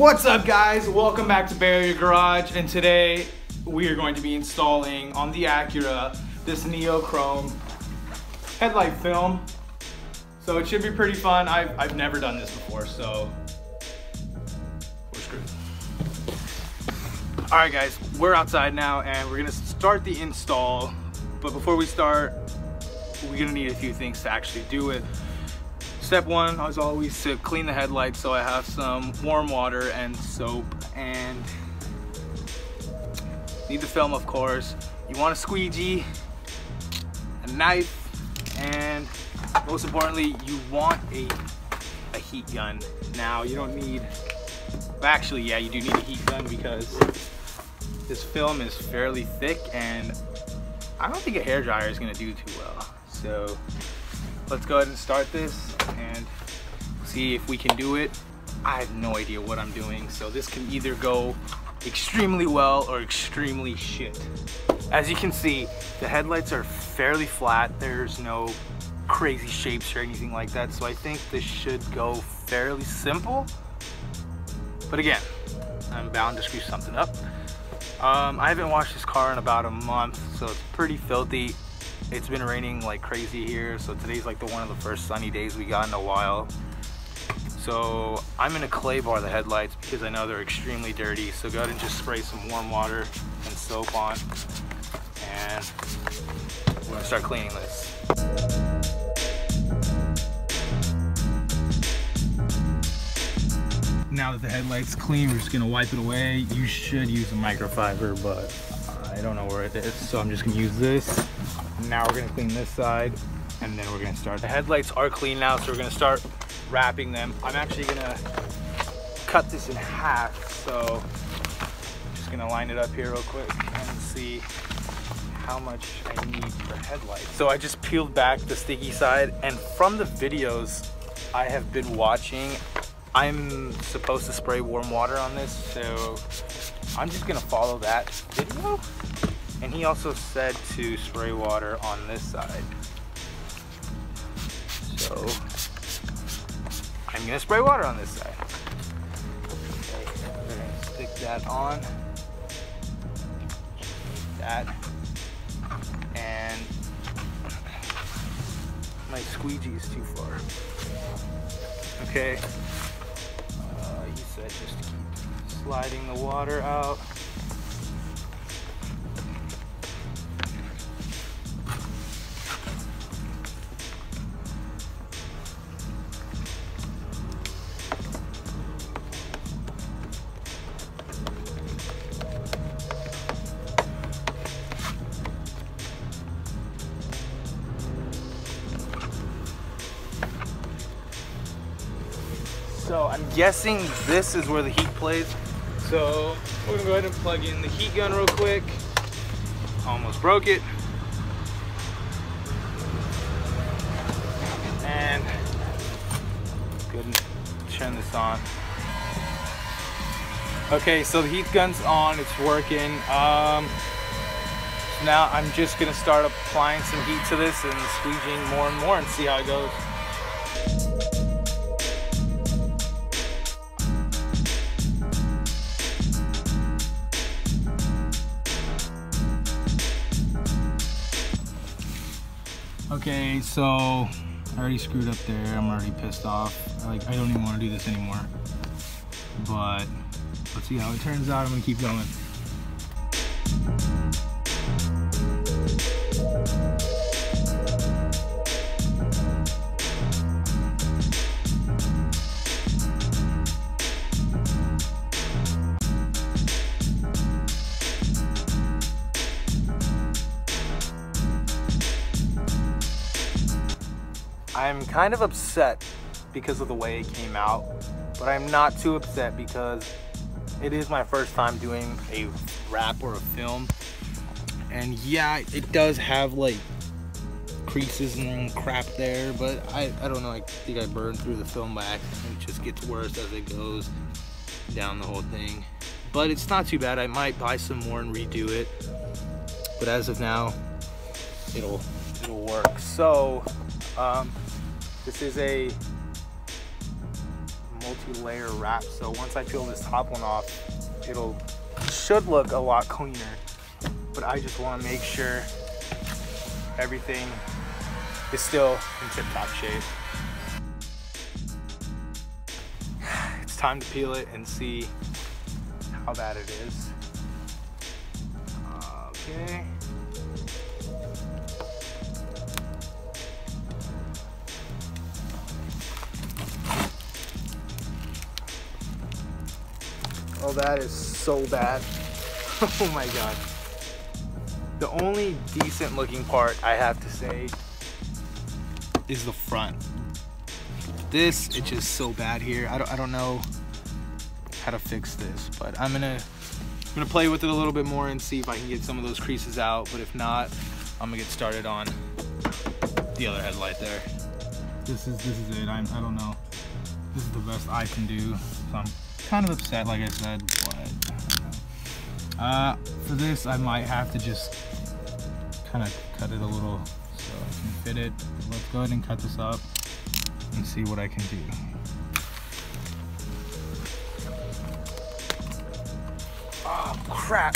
What's up guys? Welcome back to Bay Area Garage and today we are going to be installing on the Acura this Neochrome headlight film. So it should be pretty fun. I've, I've never done this before so we're screwed. Alright guys, we're outside now and we're gonna start the install but before we start we're gonna need a few things to actually do it. Step one, as always, to clean the headlights. So I have some warm water and soap and need the film, of course. You want a squeegee, a knife, and most importantly, you want a, a heat gun. Now, you don't need, actually, yeah, you do need a heat gun because this film is fairly thick and I don't think a hair dryer is gonna do too well. So let's go ahead and start this and see if we can do it. I have no idea what I'm doing, so this can either go extremely well or extremely shit. As you can see, the headlights are fairly flat. There's no crazy shapes or anything like that, so I think this should go fairly simple. But again, I'm bound to screw something up. Um, I haven't washed this car in about a month, so it's pretty filthy. It's been raining like crazy here, so today's like the one of the first sunny days we got in a while. So I'm gonna clay bar the headlights because I know they're extremely dirty. So go ahead and just spray some warm water and soap on. And we're gonna start cleaning this. Now that the headlight's clean, we're just gonna wipe it away. You should use a microfiber, but I don't know where it is. So I'm just gonna use this now we're gonna clean this side and then we're gonna start. The headlights are clean now, so we're gonna start wrapping them. I'm actually gonna cut this in half, so I'm just gonna line it up here real quick and see how much I need for headlights. So I just peeled back the sticky side and from the videos I have been watching, I'm supposed to spray warm water on this, so I'm just gonna follow that video and he also said to spray water on this side. So I'm gonna spray water on this side. Okay, we're gonna stick that on. That. And my squeegee is too far. Okay. Said just sliding the water out. So I'm guessing this is where the heat plays. So we're gonna go ahead and plug in the heat gun real quick. Almost broke it. And go turn this on. Okay, so the heat gun's on, it's working. Um, now I'm just gonna start applying some heat to this and squeegeeing more and more and see how it goes. Okay, so I already screwed up there. I'm already pissed off. Like, I don't even want to do this anymore. But let's see how it turns out. I'm gonna keep going. I'm kind of upset because of the way it came out, but I'm not too upset because it is my first time doing a wrap or a film. And yeah, it does have like creases and crap there, but I, I don't know, I think I burned through the film by accident. It just gets worse as it goes down the whole thing. But it's not too bad. I might buy some more and redo it. But as of now, it'll it'll work. So um, this is a multi-layer wrap. So once I peel this top one off, it'll should look a lot cleaner. But I just want to make sure everything is still in tip-top shape. It's time to peel it and see how bad it is. Okay. Oh, that is so bad. oh my god. The only decent looking part I have to say is the front. This, it's just so bad here. I don't, I don't know how to fix this, but I'm gonna, I'm gonna play with it a little bit more and see if I can get some of those creases out. But if not, I'm gonna get started on the other headlight there. This is, this is it. I'm, I don't know. This is the best I can do. So I'm kind of upset, like I said, but uh, for this, I might have to just kind of cut it a little so I can fit it. Let's go ahead and cut this up and see what I can do. Oh, crap.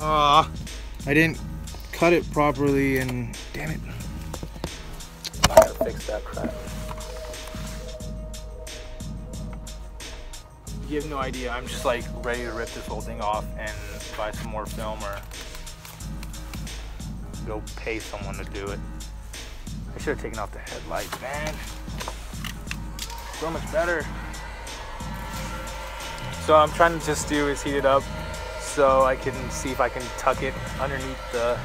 Ah, uh, I didn't cut it properly and damn it. I gotta fix that crap. You have no idea. I'm just like ready to rip this whole thing off and buy some more film or go pay someone to do it. I should have taken off the headlights, man. So much better. So I'm trying to just do is heat it up so I can see if I can tuck it underneath the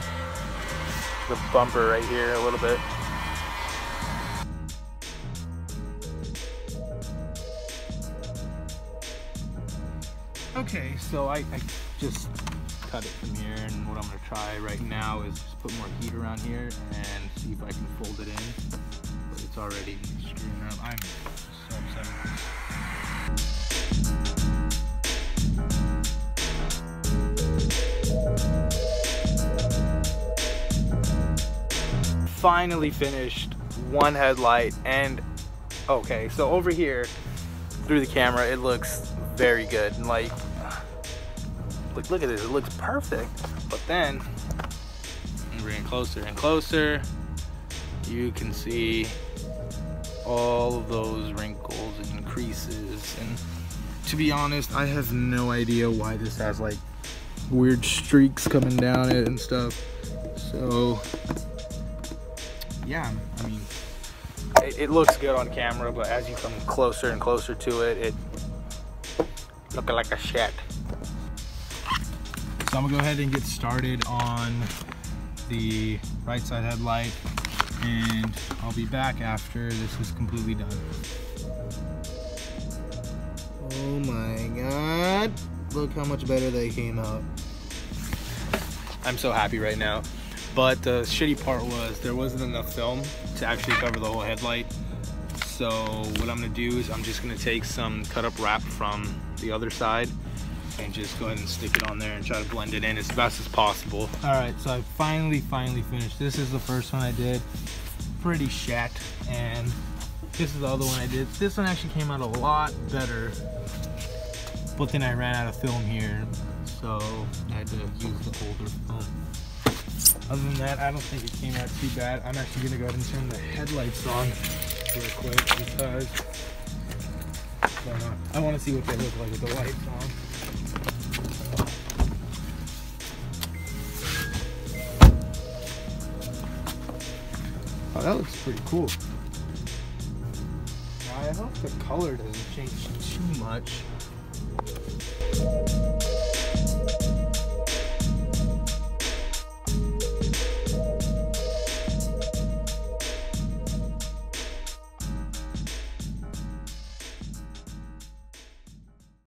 the bumper right here a little bit. Okay, so I, I just cut it from here and what I'm gonna try right now is just put more heat around here and see if I can fold it in. But it's already screwing up. I'm so upset. Finally finished one headlight and okay, so over here through the camera it looks very good and like look, at this, it looks perfect. But then, it closer and closer, you can see all of those wrinkles and creases. And to be honest, I have no idea why this has like weird streaks coming down it and stuff. So, yeah, I mean, it, it looks good on camera, but as you come closer and closer to it, it looking like a shit. So I'm gonna go ahead and get started on the right side headlight and I'll be back after this is completely done. Oh my God. Look how much better they came out. I'm so happy right now. But the shitty part was there wasn't enough film to actually cover the whole headlight. So what I'm gonna do is I'm just gonna take some cut up wrap from the other side and just go ahead and stick it on there and try to blend it in as best as possible. All right, so I finally, finally finished. This is the first one I did. Pretty shat. And this is the other one I did. This one actually came out a lot better. But then I ran out of film here. So I had to use the older film. Other than that, I don't think it came out too bad. I'm actually gonna go ahead and turn the headlights on real quick because I want to see what they look like with the lights on. That looks pretty cool. I hope the color doesn't change too much.